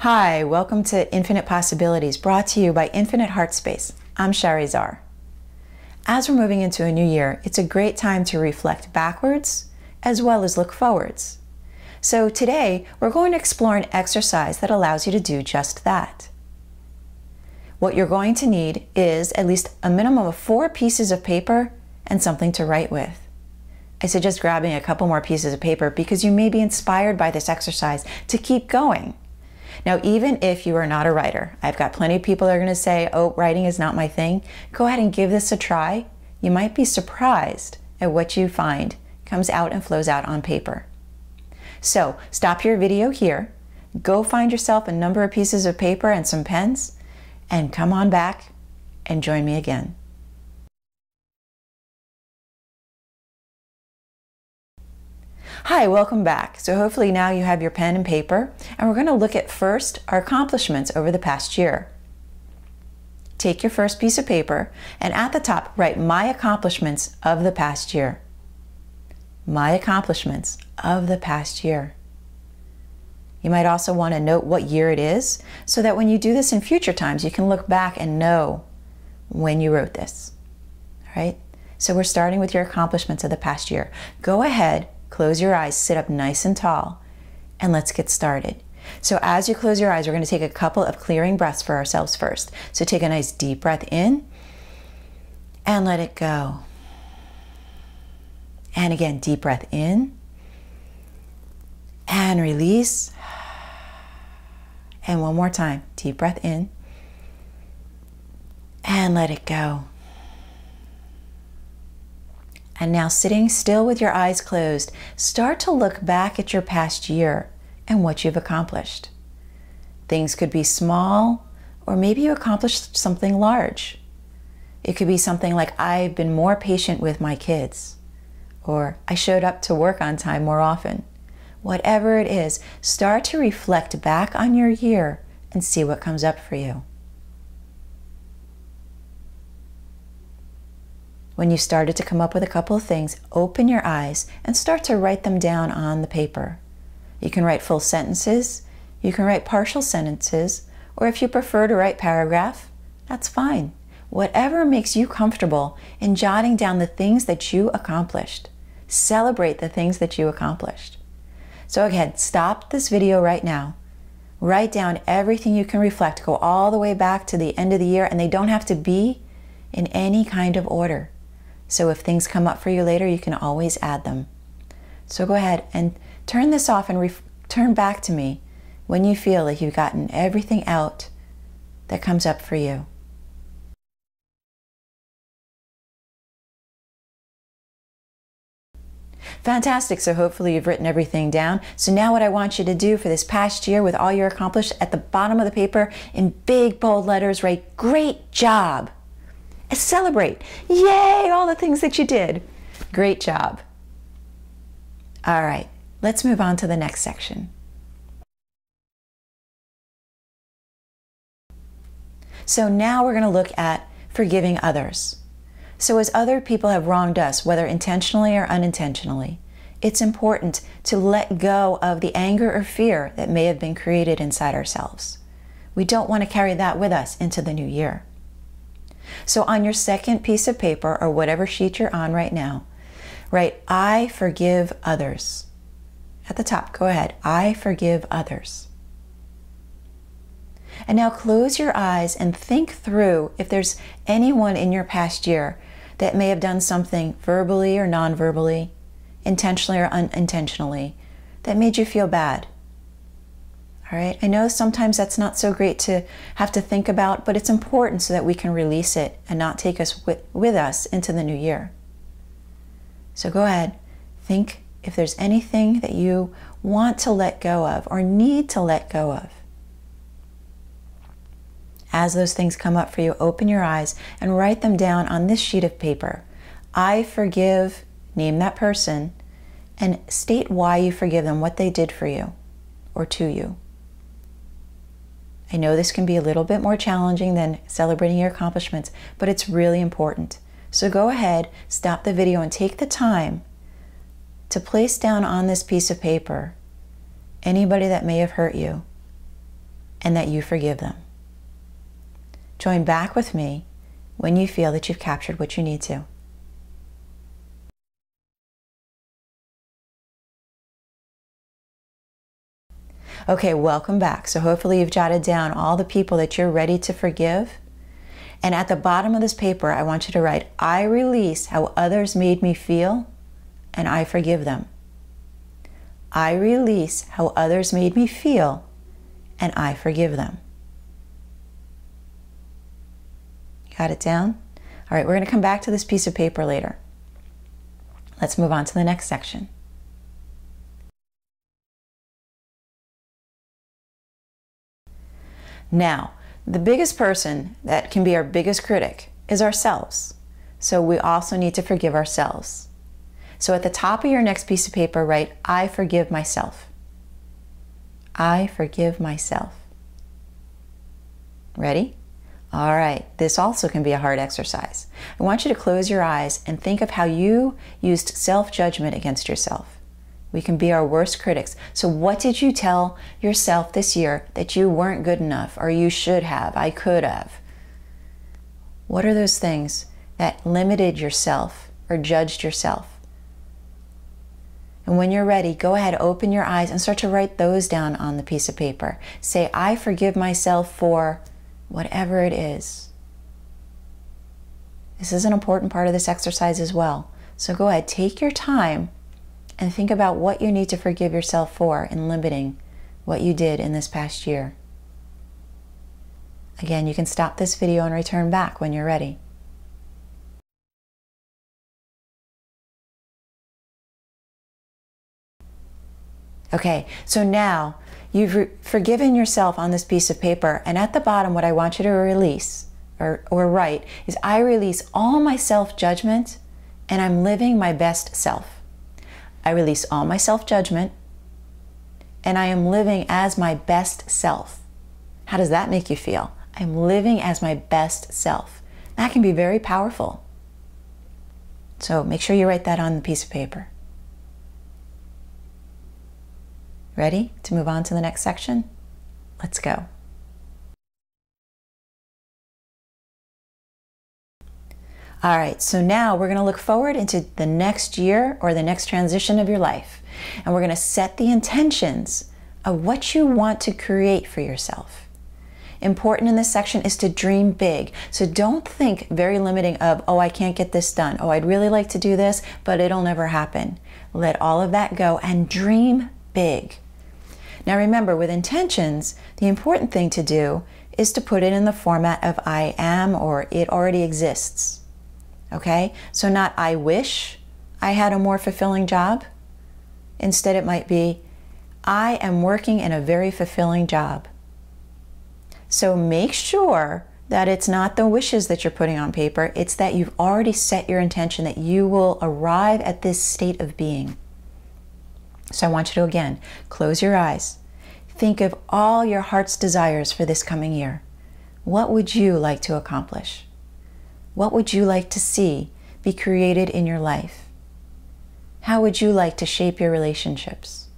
Hi, welcome to Infinite Possibilities, brought to you by Infinite Heart Space. I'm Shari Czar. As we're moving into a new year, it's a great time to reflect backwards as well as look forwards. So today, we're going to explore an exercise that allows you to do just that. What you're going to need is at least a minimum of four pieces of paper and something to write with. I suggest grabbing a couple more pieces of paper because you may be inspired by this exercise to keep going. Now, even if you are not a writer, I've got plenty of people that are going to say, oh, writing is not my thing. Go ahead and give this a try. You might be surprised at what you find comes out and flows out on paper. So, stop your video here, go find yourself a number of pieces of paper and some pens, and come on back and join me again. Hi, welcome back. So hopefully now you have your pen and paper, and we're going to look at first our accomplishments over the past year. Take your first piece of paper, and at the top write my accomplishments of the past year. My accomplishments of the past year. You might also want to note what year it is so that when you do this in future times, you can look back and know when you wrote this. All right? So we're starting with your accomplishments of the past year. Go ahead Close your eyes, sit up nice and tall, and let's get started. So, as you close your eyes, we're going to take a couple of clearing breaths for ourselves first. So, take a nice deep breath in and let it go. And again, deep breath in and release. And one more time, deep breath in and let it go. And now, sitting still with your eyes closed, start to look back at your past year and what you've accomplished. Things could be small, or maybe you accomplished something large. It could be something like, I've been more patient with my kids, or I showed up to work on time more often. Whatever it is, start to reflect back on your year and see what comes up for you. When you started to come up with a couple of things, open your eyes and start to write them down on the paper. You can write full sentences, you can write partial sentences, or if you prefer to write paragraph, that's fine. Whatever makes you comfortable in jotting down the things that you accomplished. Celebrate the things that you accomplished. So again, stop this video right now. Write down everything you can reflect. Go all the way back to the end of the year, and they don't have to be in any kind of order. So if things come up for you later, you can always add them. So go ahead and turn this off and return back to me when you feel like you've gotten everything out that comes up for you. Fantastic. So hopefully you've written everything down. So now what I want you to do for this past year with all your accomplished at the bottom of the paper in big bold letters write great job. Celebrate. Yay, all the things that you did. Great job. All right, let's move on to the next section. So now we're going to look at forgiving others. So, as other people have wronged us, whether intentionally or unintentionally, it's important to let go of the anger or fear that may have been created inside ourselves. We don't want to carry that with us into the new year. So on your second piece of paper or whatever sheet you're on right now, write, I forgive others. At the top, go ahead. I forgive others. And now close your eyes and think through if there's anyone in your past year that may have done something verbally or non verbally, intentionally or unintentionally, that made you feel bad. All right. I know sometimes that's not so great to have to think about, but it's important so that we can release it and not take us with, with us into the new year. So go ahead, think if there's anything that you want to let go of or need to let go of. As those things come up for you, open your eyes and write them down on this sheet of paper. I forgive, name that person, and state why you forgive them, what they did for you or to you. I know this can be a little bit more challenging than celebrating your accomplishments, but it's really important. So go ahead, stop the video, and take the time to place down on this piece of paper anybody that may have hurt you. and that you forgive them. Join back with me when you feel that you've captured what you need to. Okay, welcome back. So hopefully you've jotted down all the people that you're ready to forgive. And at the bottom of this paper, I want you to write, I release how others made me feel and I forgive them. I release how others made me feel and I forgive them. Got it down? All right, we're going to come back to this piece of paper later. Let's move on to the next section. Now, the biggest person that can be our biggest critic is ourselves. So we also need to forgive ourselves. So at the top of your next piece of paper, write, I forgive myself. I forgive myself. Ready? All right, this also can be a hard exercise. I want you to close your eyes and think of how you used self judgment against yourself. We can be our worst critics. So, what did you tell yourself this year that you weren't good enough or you should have? I could have. What are those things that limited yourself or judged yourself? And when you're ready, go ahead, open your eyes and start to write those down on the piece of paper. Say, I forgive myself for whatever it is. This is an important part of this exercise as well. So go ahead, take your time and think about what you need to forgive yourself for in limiting what you did in this past year. Again, you can stop this video and return back when you're ready. Okay, so now you've forgiven yourself on this piece of paper, and at the bottom, what I want you to release or, or write is I release all my self judgment and I'm living my best self. I release all my self judgment, and I am living as my best self. How does that make you feel? I'm living as my best self. That can be very powerful. So make sure you write that on the piece of paper. Ready to move on to the next section? Let's go. All right, so now we're going to look forward into the next year or the next transition of your life. And we're going to set the intentions of what you want to create for yourself. Important in this section is to dream big. So don't think very limiting of, oh, I can't get this done. Oh, I'd really like to do this, but it'll never happen. Let all of that go and dream big. Now remember, with intentions, the important thing to do is to put it in the format of I am or it already exists. Okay? So, not I wish I had a more fulfilling job. Instead, it might be I am working in a very fulfilling job. So, make sure that it's not the wishes that you're putting on paper, it's that you've already set your intention that you will arrive at this state of being. So, I want you to again close your eyes. Think of all your heart's desires for this coming year. What would you like to accomplish? What would you like to see be created in your life? How would you like to shape your relationships?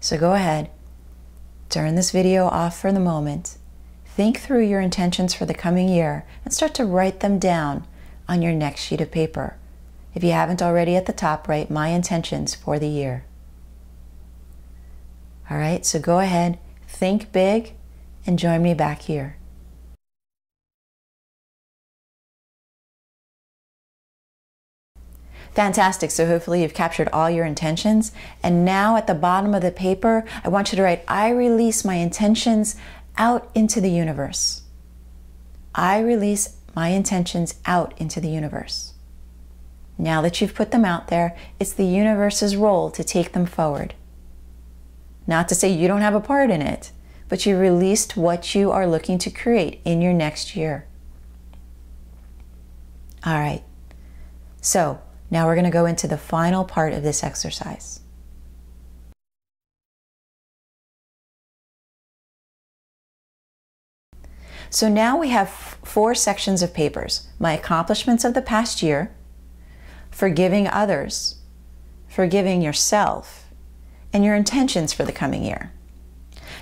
So go ahead, turn this video off for the moment, think through your intentions for the coming year, and start to write them down on your next sheet of paper. If you haven't already at the top, write my intentions for the year. All right, so go ahead, think big, and join me back here. Fantastic. So hopefully you've captured all your intentions. And now at the bottom of the paper, I want you to write, I release my intentions out into the universe. I release my intentions out into the universe. Now that you've put them out there, it's the universe's role to take them forward. Not to say you don't have a part in it, but you released what you are looking to create in your next year. All right. So, now we're going to go into the final part of this exercise. So now we have four sections of papers my accomplishments of the past year, forgiving others, forgiving yourself, and your intentions for the coming year.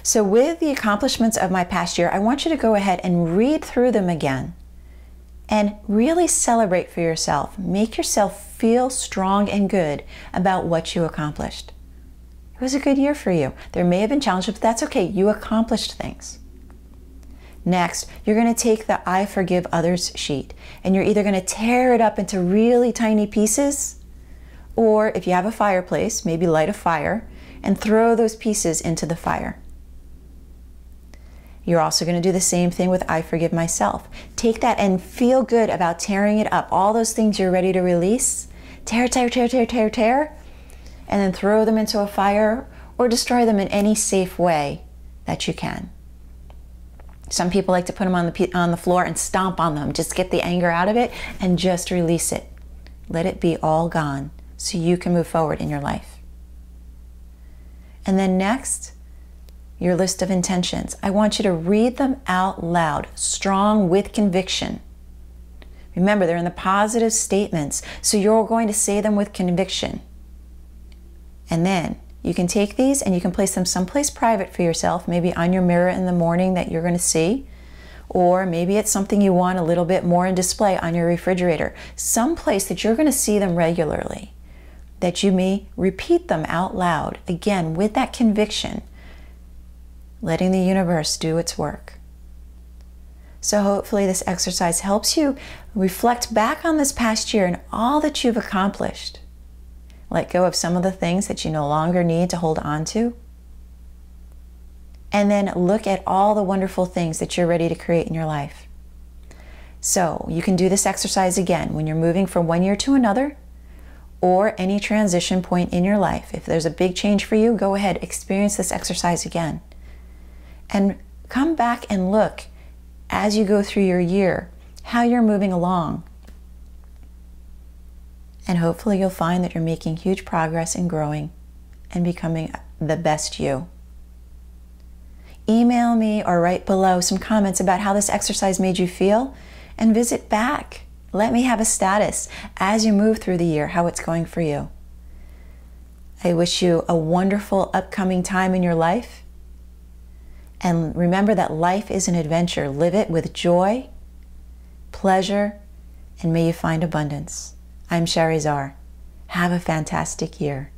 So, with the accomplishments of my past year, I want you to go ahead and read through them again and really celebrate for yourself. Make yourself feel strong and good about what you accomplished. It was a good year for you. There may have been challenges, but that's okay. You accomplished things. Next, you're going to take the I forgive others sheet and you're either going to tear it up into really tiny pieces, or if you have a fireplace, maybe light a fire and throw those pieces into the fire. You're also going to do the same thing with I forgive myself. Take that and feel good about tearing it up. All those things you're ready to release, tear, tear, tear, tear, tear, tear, and then throw them into a fire or destroy them in any safe way that you can. Some people like to put them on the, on the floor and stomp on them. Just get the anger out of it and just release it. Let it be all gone so you can move forward in your life. And then next, your list of intentions. I want you to read them out loud, strong with conviction. Remember, they're in the positive statements, so you're going to say them with conviction. And then you can take these and you can place them someplace private for yourself, maybe on your mirror in the morning that you're going to see, or maybe it's something you want a little bit more in display on your refrigerator, someplace that you're going to see them regularly, that you may repeat them out loud, again, with that conviction, letting the universe do its work. So, hopefully, this exercise helps you reflect back on this past year and all that you've accomplished let go of some of the things that you no longer need to hold on to. And then look at all the wonderful things that you're ready to create in your life. So you can do this exercise again when you're moving from one year to another or any transition point in your life. If there's a big change for you, go ahead, experience this exercise again. And come back and look as you go through your year how you're moving along and hopefully, you'll find that you're making huge progress in growing and becoming the best you. Email me or write below some comments about how this exercise made you feel and visit back. Let me have a status as you move through the year, how it's going for you. I wish you a wonderful upcoming time in your life. And remember that life is an adventure. Live it with joy, pleasure, and may you find abundance. I'm Shari Czar. Have a fantastic year.